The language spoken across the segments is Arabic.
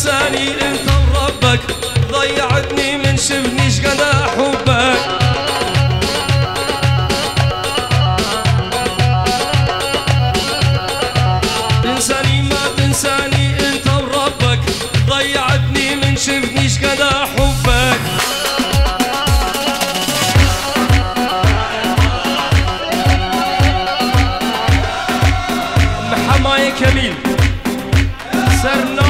انساني انت ربك ضيعتني من شفني شقد أحبك؟ انساني ما تنساني انت ربك ضيعتني من شفني شقد أحبك؟ محماي كمين سرنا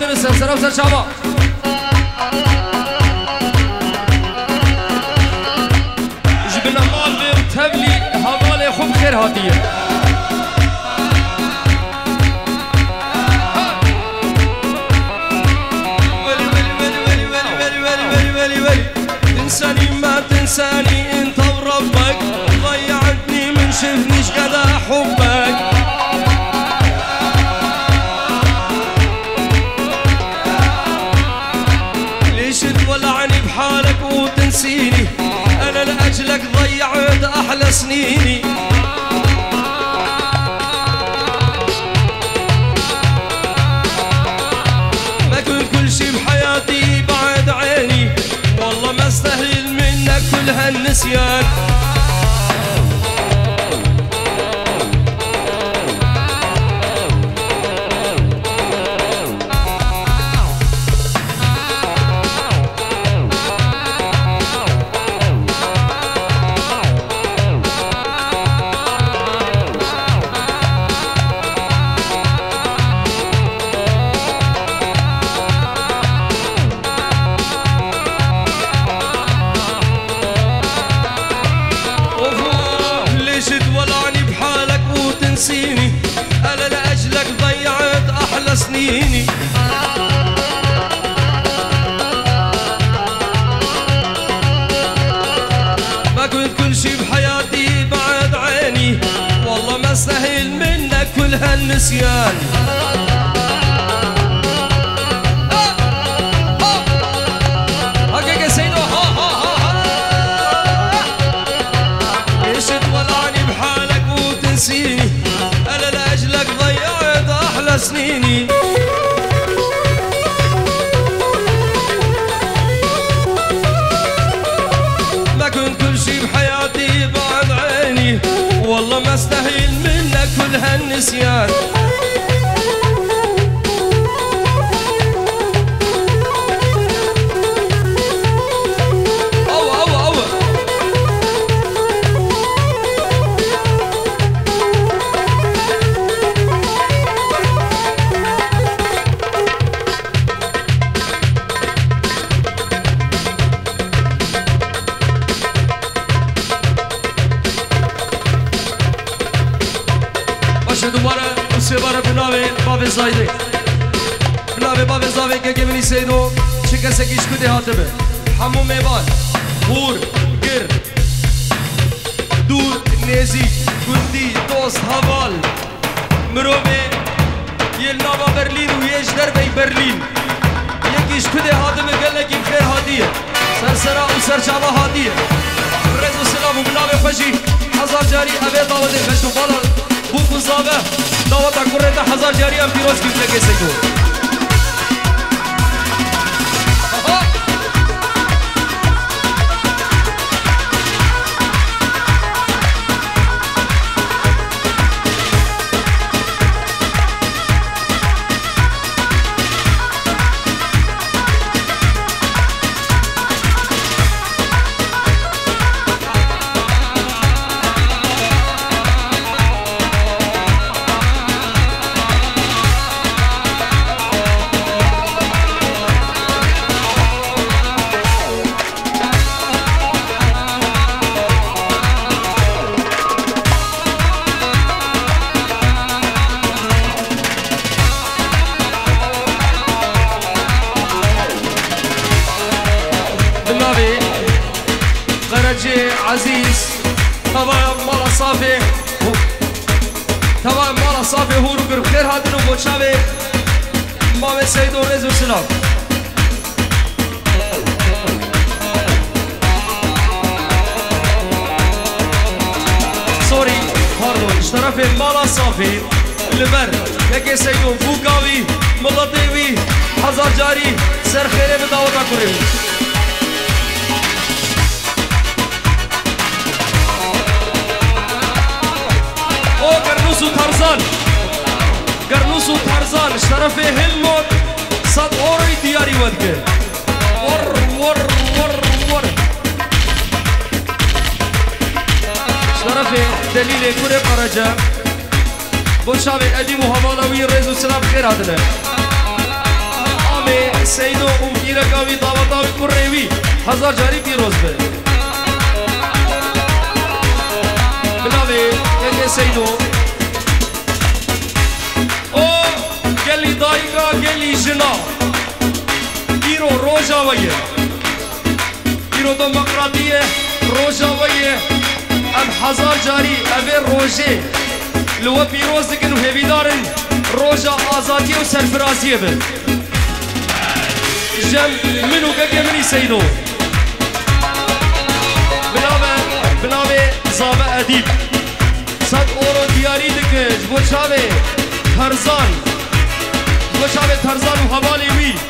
دل سر سر سر شباب جبنا مال تبلي هوالي خوب خير هاتية. تنساني ما تنساني انت وربك ضيعتني من شفني شقد حبك. أحلى سنيني ما كل كل شي بحياتي بعد عيني والله ما أستاهل منك كل هالنسيان. كل النسيان yar هور گر دور نزی گندی دوست حوال مروبه یه نابا برلین و یه در بی برلین یکیش کده هاته به گله کی خیر هادیه سرسرا و سرچاوا هادیه رز و سلام و بناوه خوشی هزار جاری اوه داوته خشت و بالا بو کزاوه داوتا کرده هزار جاری هم پیروز سیدو بالنبي غرجي عزيز تمام مالا صافي تمام مالا صافي هو رو بخير هادنو بوشاوي ما سيدو رزو سلام سوري باردون اشترف مالا صافي لبر یکی سیدون فوکاوی ملتیوی هزار جاری سر خیره به دعوتا کنیم طرف هلمت صد اوری دیاری ود ور ور ور ور. طرف دلیل کوره پرجا بوشاوی ادی محمد وی رز سلام خیر ادله آمی سیدو امگیر کاوی دعوت کره وی هزار جاری پیروز به. بلاوی یکی سیدو. دایگا گلی جنا ایرو روژا ویه ایرو دموکراتیه روژا ویه ام هزار جاری اوه روژه لو پیروز دکن و هویدارن روژا آزادی و سرفرازیه به جم منو گگه منی سیدو بلاوه بلاوه زابه ادیب صد خوشا به ترزان و حوالی وی.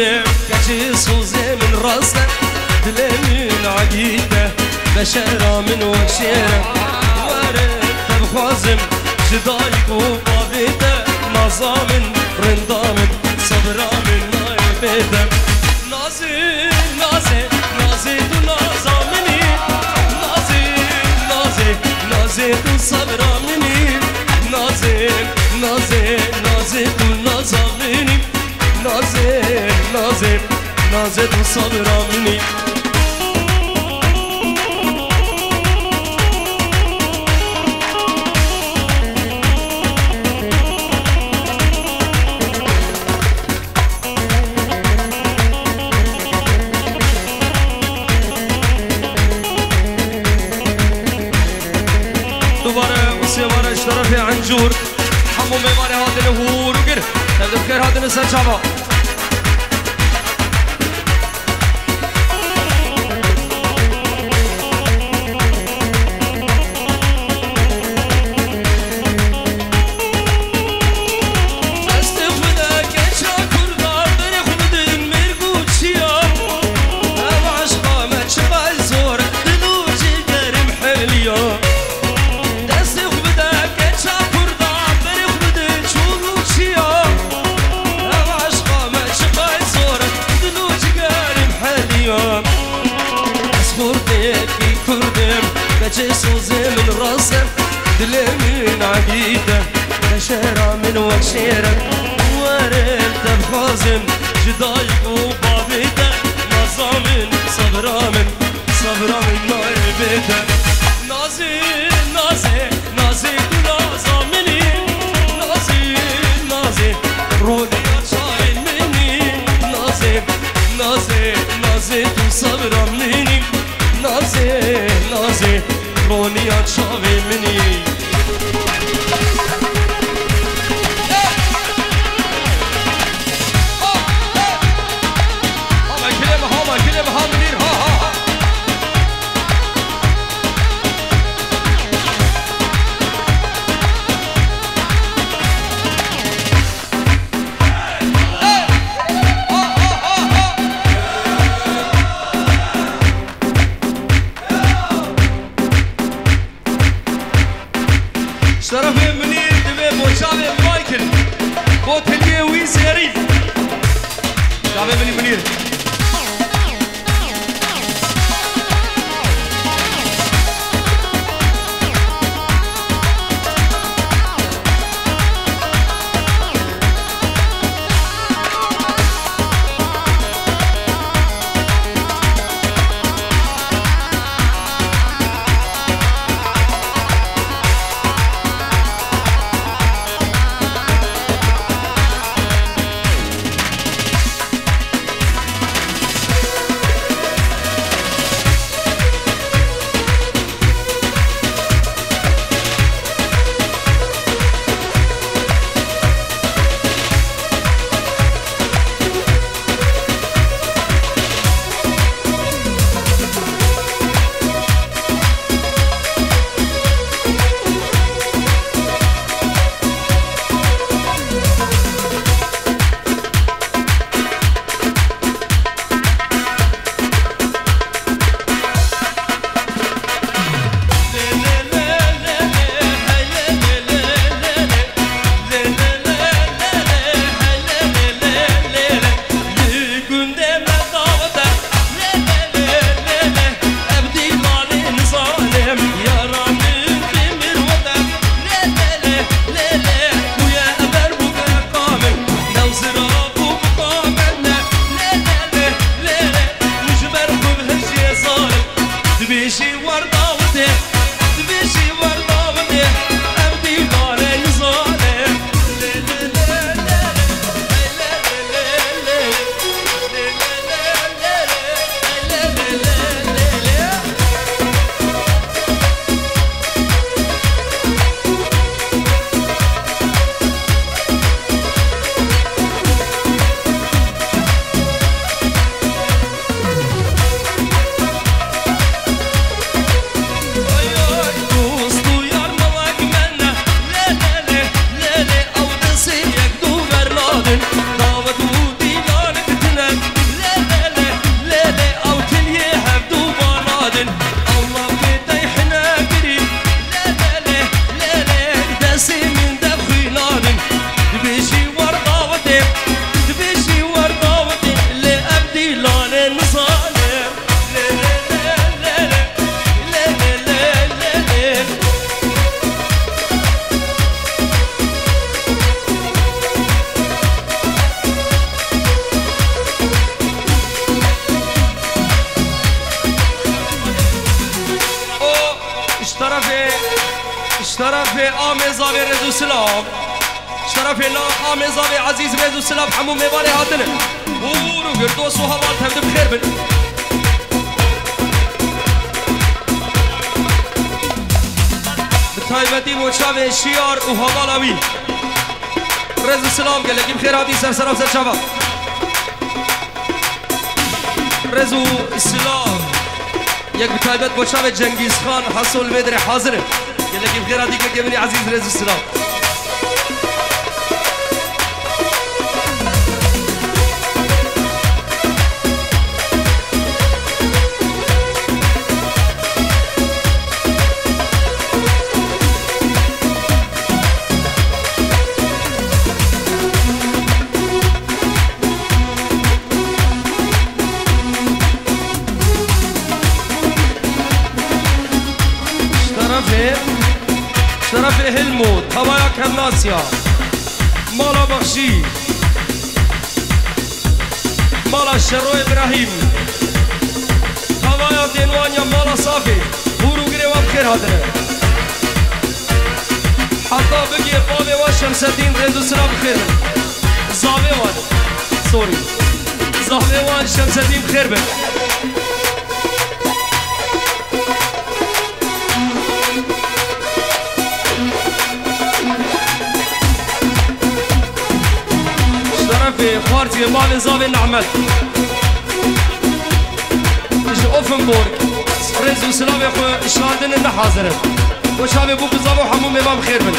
Kürdüm Keçi suze min rasta Dilemin عقيدة بشرة من وشيرة وارد بخوازم جدايك وبابيته نظام رندام صبرا من نازي نازي تو نظامني نازي نازي نازي تو صبرا مني نازي نازي نازي تو نظامني نازي نازي تو مني سواره اشترافی عنجور همو میوانه هاتن هور و گر تبدو بخیر هاتن سوزه من راسم دل من عقیده بشرا من وشیرم وارد تبخازم جدایک و بابیده نظامن صبرامن صبرامن نایبیده نازی نازی نازی Harmonia qove شرفي منير دبي بوشامي مايكل بوت هدية ويزيري شرفي منير. Bibi și guarda-te سلام رزو سلام. شرف الله قام زاوي عزيز رزو سلام. حمو ميبالي هاتنا وغور وقردوس وهبال تهمد بخير بن تایبتی مچاو شیار و هبالاوی رزو سلام گلگی بخير هاتی سر سلام سر شباب رزو سلام. یک بتایبت باشا به جنگیز خان حسول ویدر حاضره گلگیم غیر دیگه گمینی عزیز رزو سلام کلاسیا مالا بخشی مالا شروع ابراهیم هوایا دینوانیا مالا صافی برو گره و بخیر حدره حتا بگی پاوی و شمس الدین رندو سرا بخیر زاوه وان سوری زاوه وان شمس الدین بخیر بگیر به پارتی مال زاوی نعمت جه اوفنبورگ رز و سلاوی خو اشلاندن نه حاضرن و شاوی بو بزاو همو میوام خیر بن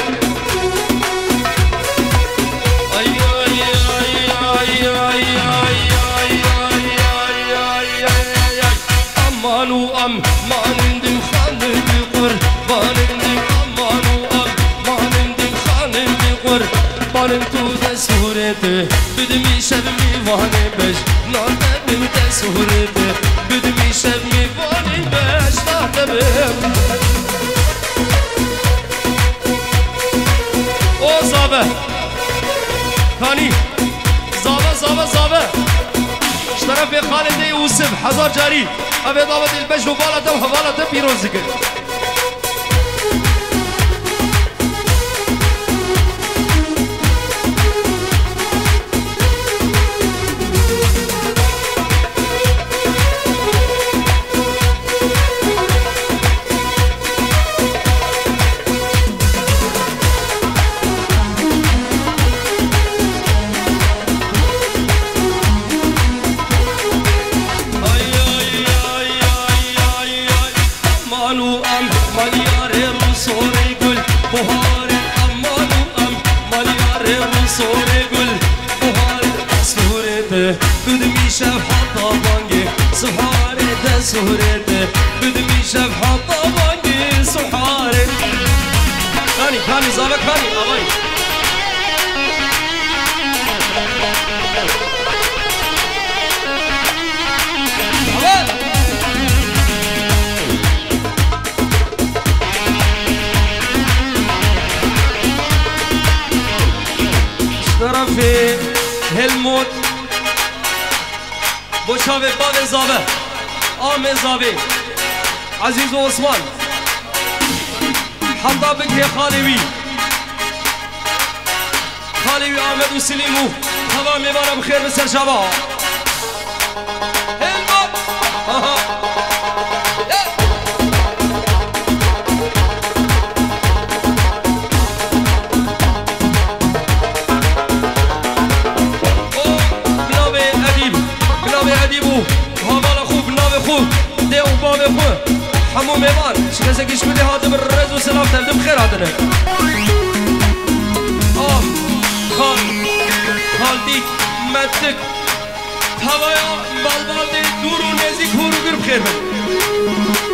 أمان مهنه بش. نانده بیم تسهوره به. بدو میشم میوانه بش. نانده بیم أو زابه کانی. زابه زابه زابه اشترف خالده یوسف هزار جاری. اوه دابت البش و بالده و حوالده پیروزی کرد. سهرته بدمي شاف حطه باقي سحاري خاني خاني صابك خاني أبي طرفي هلموت. بوشا به باب زابه. آمزاوی عزیز و عثمان حمدا بگه خالیوی خالیوی آمد و سلیمو هوا میبارم خیر بسر شبا هلمان Kesek işbirliği hadı bir rezu selam sevdim her adını Av, kan, kaldik, mettik Tavaya balbaldi duru nezik huru gırp kırbın